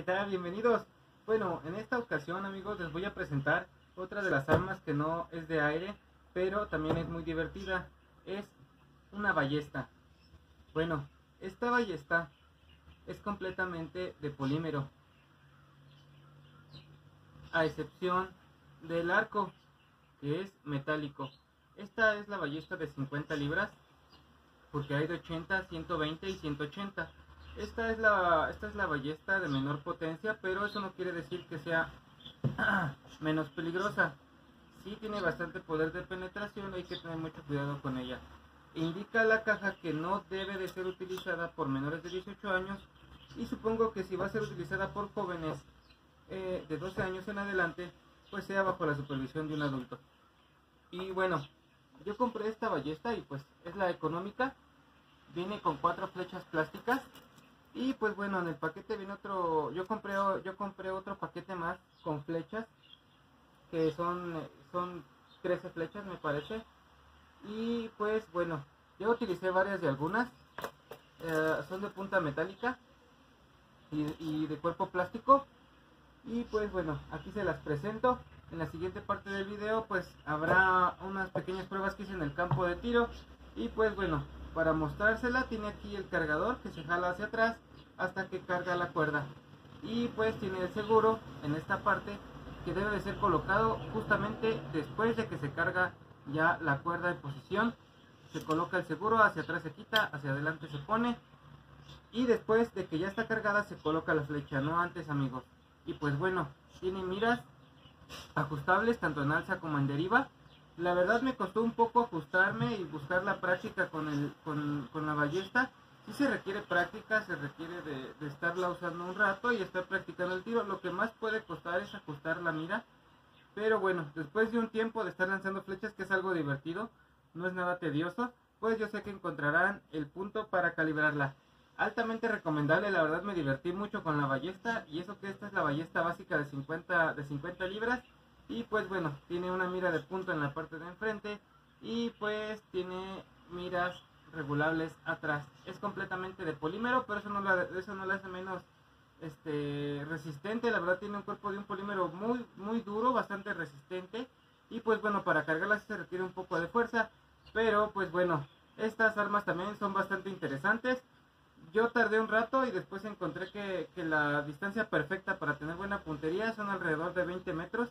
¿Qué tal? Bienvenidos. Bueno, en esta ocasión amigos les voy a presentar otra de las armas que no es de aire, pero también es muy divertida. Es una ballesta. Bueno, esta ballesta es completamente de polímero. A excepción del arco, que es metálico. Esta es la ballesta de 50 libras, porque hay de 80, 120 y 180. Esta es la, esta es la ballesta de menor potencia, pero eso no quiere decir que sea menos peligrosa. Sí tiene bastante poder de penetración, hay que tener mucho cuidado con ella. Indica la caja que no debe de ser utilizada por menores de 18 años y supongo que si va a ser utilizada por jóvenes eh, de 12 años en adelante, pues sea bajo la supervisión de un adulto. Y bueno, yo compré esta ballesta y pues es la económica. Viene con cuatro flechas plásticas. Y pues bueno, en el paquete viene otro, yo compré, yo compré otro paquete más con flechas, que son, son 13 flechas me parece. Y pues bueno, yo utilicé varias de algunas, eh, son de punta metálica y, y de cuerpo plástico. Y pues bueno, aquí se las presento. En la siguiente parte del video pues habrá unas pequeñas pruebas que hice en el campo de tiro. Y pues bueno, para mostrársela tiene aquí el cargador que se jala hacia atrás hasta que carga la cuerda. Y pues tiene el seguro en esta parte que debe de ser colocado justamente después de que se carga ya la cuerda en posición. Se coloca el seguro, hacia atrás se quita, hacia adelante se pone. Y después de que ya está cargada se coloca la flecha, no antes amigos. Y pues bueno, tiene miras ajustables tanto en alza como en deriva. La verdad me costó un poco ajustarme y buscar la práctica con, el, con, con la ballesta. Si se requiere práctica, se requiere de, de, estarla usando un rato y estar practicando el tiro. Lo que más puede costar es ajustar la mira. Pero bueno, después de un tiempo de estar lanzando flechas, que es algo divertido, no es nada tedioso, pues yo sé que encontrarán el punto para calibrarla. Altamente recomendable, la verdad me divertí mucho con la ballesta y eso que esta es la ballesta básica de 50, de 50 libras y pues bueno, tiene una mira de punto en la parte de enfrente y pues tiene miras regulables atrás. Es completamente de polímero, pero eso no la, eso no hace menos este resistente. La verdad tiene un cuerpo de un polímero muy muy duro, bastante resistente. Y pues bueno, para cargarla se requiere un poco de fuerza. Pero pues bueno, estas armas también son bastante interesantes. Yo tardé un rato y después encontré que, que la distancia perfecta para tener buena puntería son alrededor de 20 metros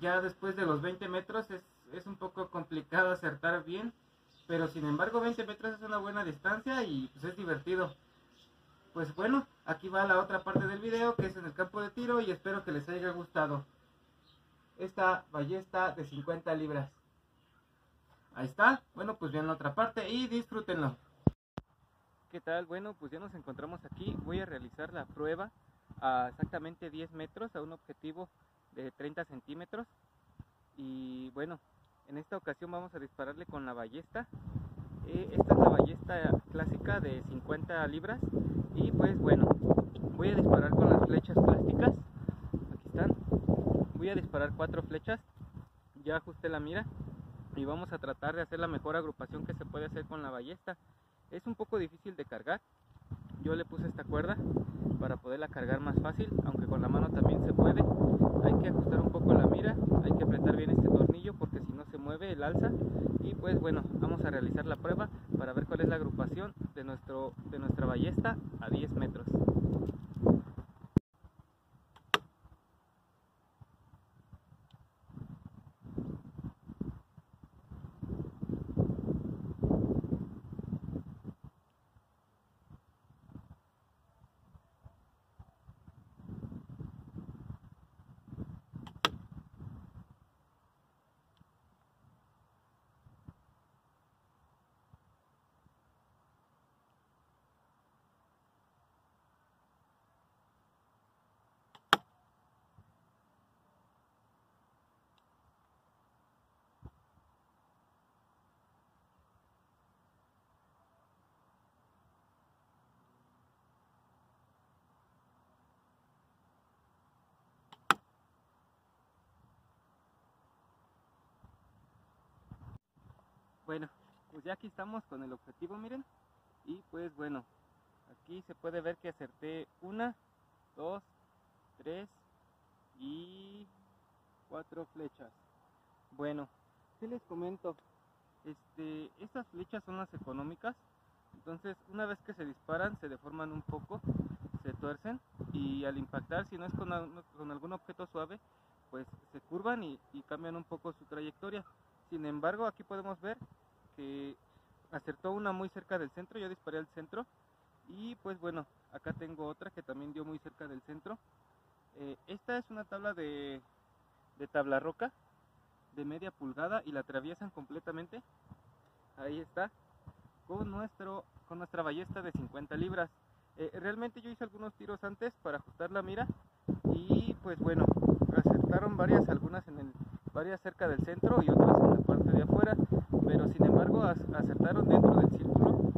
ya después de los 20 metros es, es un poco complicado acertar bien, pero sin embargo 20 metros es una buena distancia y pues es divertido. Pues bueno, aquí va la otra parte del video que es en el campo de tiro y espero que les haya gustado. Esta ballesta de 50 libras. Ahí está. Bueno, pues vean la otra parte y disfrútenlo. ¿Qué tal? Bueno, pues ya nos encontramos aquí. Voy a realizar la prueba a exactamente 10 metros a un objetivo de 30 centímetros. Y bueno en esta ocasión vamos a dispararle con la ballesta. Eh, esta es la ballesta clásica de 50 libras. Y pues bueno voy a disparar con las flechas plásticas. Aquí están. Voy a disparar cuatro flechas. Ya ajusté la mira. Y vamos a tratar de hacer la mejor agrupación que se puede hacer con la ballesta. Es un poco difícil de cargar. Yo le puse esta cuerda para poderla cargar más fácil, aunque con la mano también se puede. Hay que ajustar un poco la mira, hay que apretar bien este tornillo porque si no se mueve el alza. Y pues bueno, vamos a realizar la prueba para ver cuál es la agrupación de, nuestro, de nuestra ballesta a 10 metros. Bueno, pues ya aquí estamos con el objetivo, miren. Y pues bueno, aquí se puede ver que acerté una dos, tres y cuatro flechas. Bueno, ¿qué les comento? Este, estas flechas son las económicas, entonces una vez que se disparan se deforman un poco, se tuercen y al impactar, si no es con, algún objeto suave, pues se curvan y cambian un poco su trayectoria. Sin embargo, aquí podemos ver que acertó una muy cerca del centro, yo disparé al centro y pues bueno, acá tengo otra que también dio muy cerca del centro. Eh, esta es una tabla de, tabla roca de media pulgada y la atraviesan completamente. Ahí está, con, nuestro, con nuestra ballesta de 50 libras. Eh, realmente yo hice algunos tiros antes para ajustar la mira y pues bueno, acertaron varias, algunas en el, varias cerca del centro y otras en la parte de afuera, pero sin embargo acertaron dentro del círculo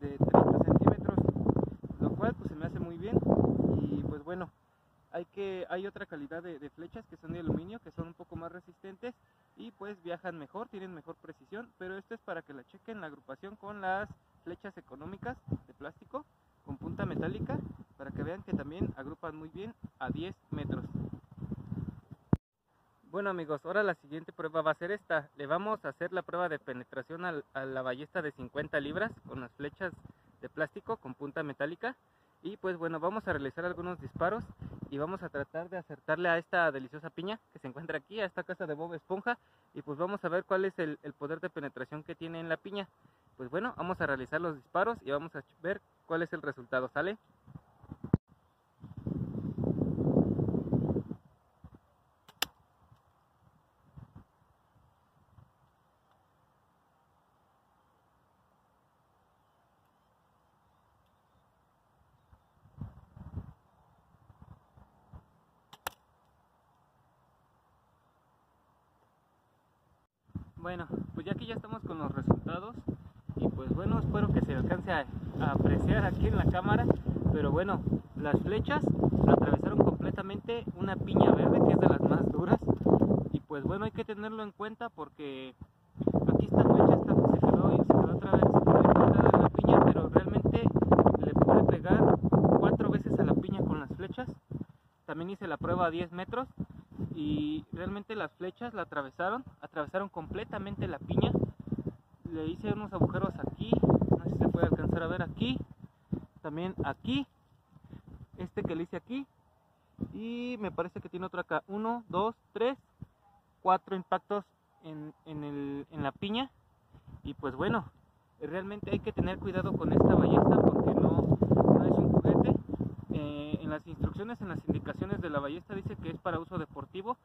de 30 centímetros, lo cual pues se me hace muy bien. Y pues bueno, hay que hay otra calidad de, de, flechas que son de aluminio que son un poco más resistentes y pues viajan mejor tienen mejor precisión pero esto es para que la chequen la agrupación con las flechas económicas de plástico con punta metálica para que vean que también agrupan muy bien a 10 metros bueno amigos ahora la siguiente prueba va a ser esta le vamos a hacer la prueba de penetración a la ballesta de 50 libras con las flechas de plástico con punta metálica y pues bueno vamos a realizar algunos disparos y vamos a tratar de acertarle a esta deliciosa piña que se encuentra aquí, a esta casa de Bob Esponja y pues vamos a ver cuál es el, poder de penetración que tiene en la piña. Pues bueno, vamos a realizar los disparos y vamos a ver cuál es el resultado, ¿sale? Bueno, pues ya aquí ya estamos con los resultados. Y pues bueno, espero que se alcance a, apreciar aquí en la cámara, pero bueno, las flechas atravesaron completamente una piña verde que es de las más duras. Y pues bueno, hay que tenerlo en cuenta porque aquí esta flecha está, se, quedó, se quedó otra vez la piña, pero realmente le pude pegar cuatro veces a la piña con las flechas. También hice la prueba a 10 metros y realmente las flechas la atravesaron, atravesaron completamente la piña. Le hice unos agujeros aquí, no sé si se puede alcanzar a ver aquí, también aquí, este que le hice aquí, y me parece que tiene otro acá, uno, dos, tres, cuatro impactos en, en, el, en la piña. Y pues bueno, realmente hay que tener cuidado con esta ballesta porque no, no es un juguete. Eh, en las instrucciones, en las indicaciones de la ballesta dice que es para deportivo,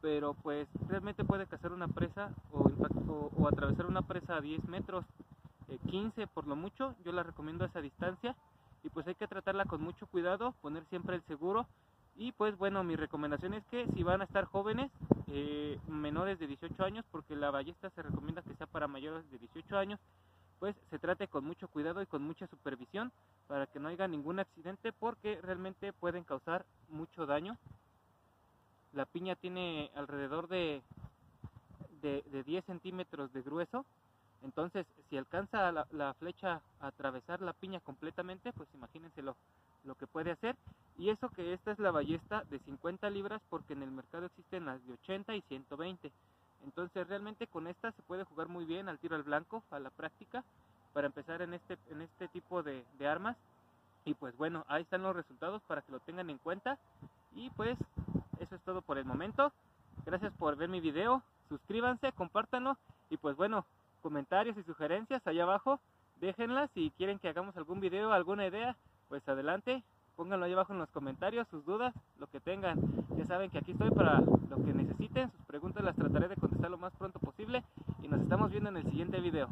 pero pues realmente puede cazar una presa o, o, o atravesar una presa a 10 metros, eh, 15 por lo mucho, yo la recomiendo a esa distancia y pues hay que tratarla con mucho cuidado, poner siempre el seguro y pues bueno, mi recomendación es que si van a estar jóvenes, eh, menores de 18 años, porque la ballesta se recomienda que sea para mayores de 18 años, pues se trate con mucho cuidado y con mucha supervisión para que no haya ningún accidente porque realmente pueden causar mucho daño. La piña tiene alrededor de, de, de 10 centímetros de grueso, entonces si alcanza la, la, flecha a atravesar la piña completamente, pues imagínense lo, lo que puede hacer. Y eso que esta es la ballesta de 50 libras porque en el mercado existen las de 80 y 120. Entonces realmente con esta se puede jugar muy bien al tiro al blanco, a la práctica, para empezar en este, en este tipo de, de armas. Y pues bueno, ahí están los resultados para que lo tengan en cuenta. Y pues eso es todo por el momento. Gracias por ver mi video. Suscríbanse, compártanlo. Y pues bueno, comentarios y sugerencias allá abajo. Déjenlas si quieren que hagamos algún video, alguna idea, pues adelante. Pónganlo ahí abajo en los comentarios, sus dudas, lo que tengan. Ya saben que aquí estoy para lo que necesiten. Sus preguntas las trataré de contestar lo más pronto posible. Y nos estamos viendo en el siguiente video.